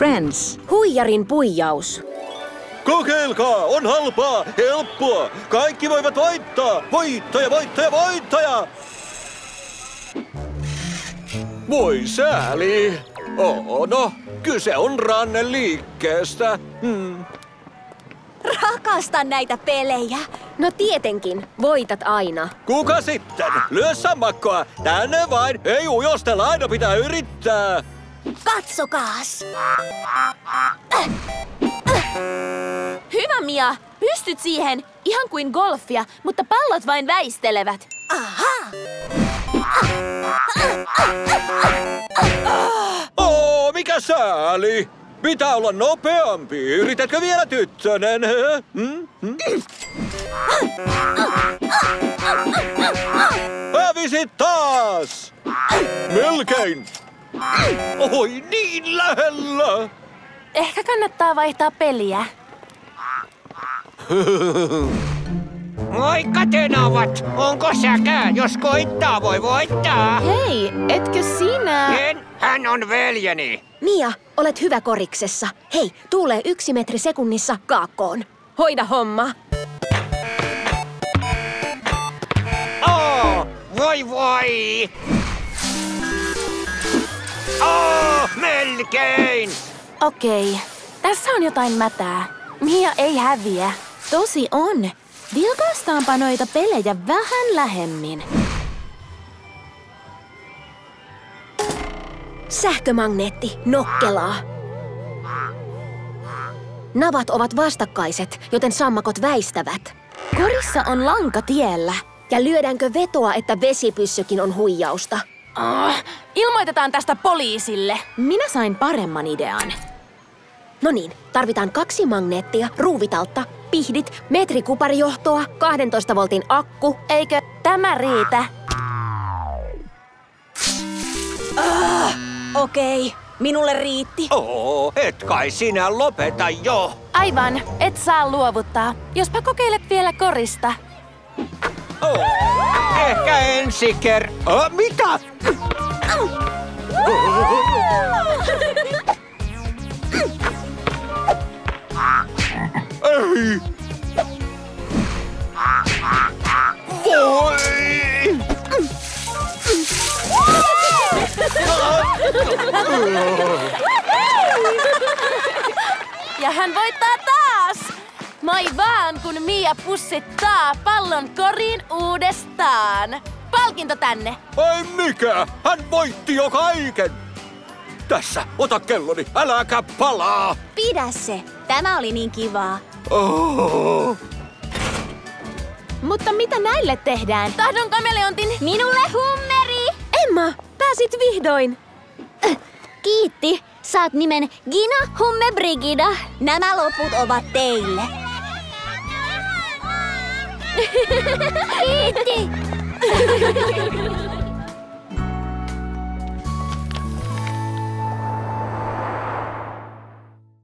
Friends. Huijarin puijaus. Kokeilkaa, on halpaa, helppoa. Kaikki voivat voittaa. Voittaja, voittaja, voittaja. Voi sääli. Oo, no, kyse on ranneliikkeestä. Hmm. Rakastan näitä pelejä. No tietenkin, voitat aina. Kuka sitten? Lyö sammakkoa. Tänne vain. Ei ujostella, aina pitää yrittää. Katsokaas. Hyvä Mia, pystyt siihen. Ihan kuin golfia, mutta pallot vain väistelevät. Aha! Mikä sääli? Pitää olla nopeampi. Yritätkö vielä tyttönen? Hmm? Hmm? Hävisit taas! Melkein! Oi, niin lähellä! Ehkä kannattaa vaihtaa peliä. Moikka tenavat! Onko säkä? Jos koittaa, voi voittaa. Hei, etkö sinä? En, hän on veljeni. Mia, olet hyvä koriksessa. Hei, tuulee yksi metri sekunnissa kaakkoon. Hoida homma. Oh, voi voi! Oh, melkein! Okei, tässä on jotain mätää. Mia ei häviä. Tosi on. Vilkaistaanpa noita pelejä vähän lähemmin. Sähkömagneetti, nokkelaa. Navat ovat vastakkaiset, joten sammakot väistävät. Korissa on lanka tiellä. Ja lyödäänkö vetoa, että vesipyssykin on huijausta? Oh, ilmoitetaan tästä poliisille. Minä sain paremman idean. No niin, tarvitaan kaksi magneettia, ruuvitaltta, pihdit, metrikuparijohtoa, 12 voltin akku. Eikö tämä riitä? Okei, minulle riitti. Oh, et kai sinä lopeta jo. Aivan, et saa luovuttaa. Jospa kokeilet vielä korista. Oh, ehkä ensi ker... Oh, mitä? Ei! Ja hän voittaa taas! Moi vaan, kun Mia pussittaa pallon koriin uudestaan. Palkinto tänne. Ai mikä? Hän voitti jo kaiken! Tässä, ota kelloni, äläkä palaa! Pidä se. Tämä oli niin kivaa. Oh. Mutta mitä näille tehdään? Tahdon kameleontin. Minulle hummeri! Emma, pääsit vihdoin. Kiitti. Saat nimen Gina Humme Brigida. Nämä loput ovat teille. Kiitti.